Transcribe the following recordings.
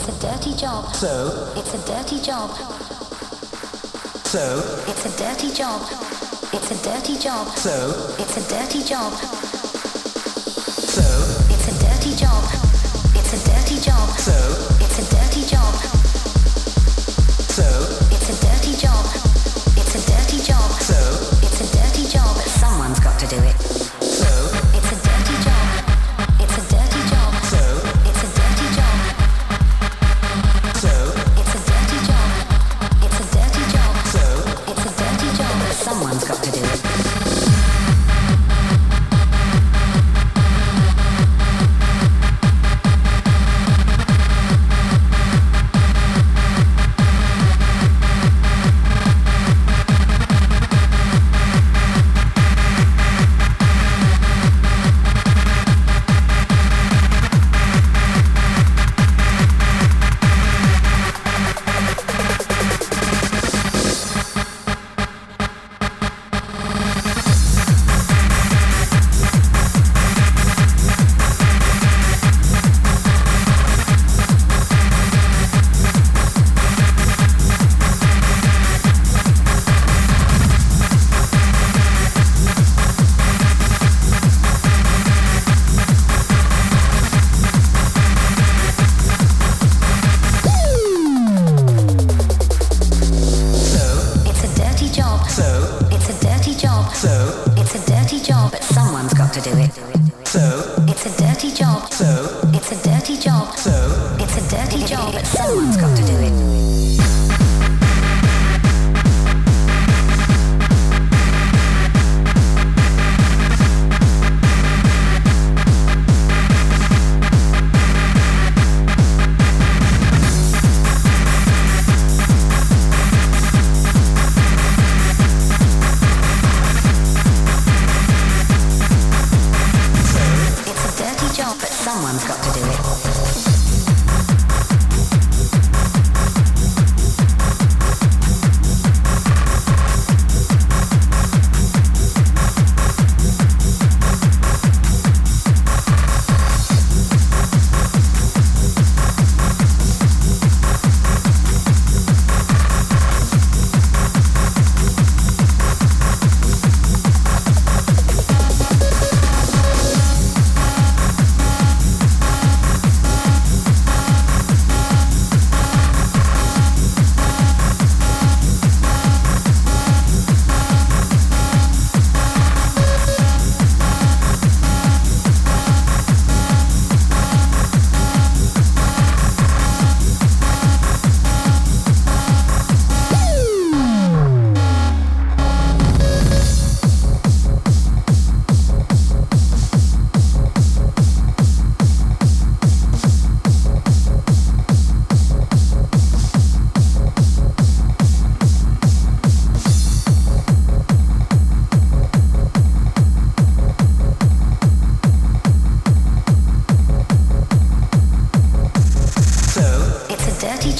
It's a dirty job. So, It's a dirty job. so, It's a dirty job. It's a dirty job. so, It's a dirty job. so, It's a dirty job. It's a dirty job. so, job. so, It's a dirty job. so, It's a dirty job. But someone's got to do it. so, It's a dirty job. so, It's a dirty job. so, It's a dirty job. But someone's got to do it.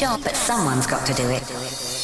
Job, but someone's got to do it.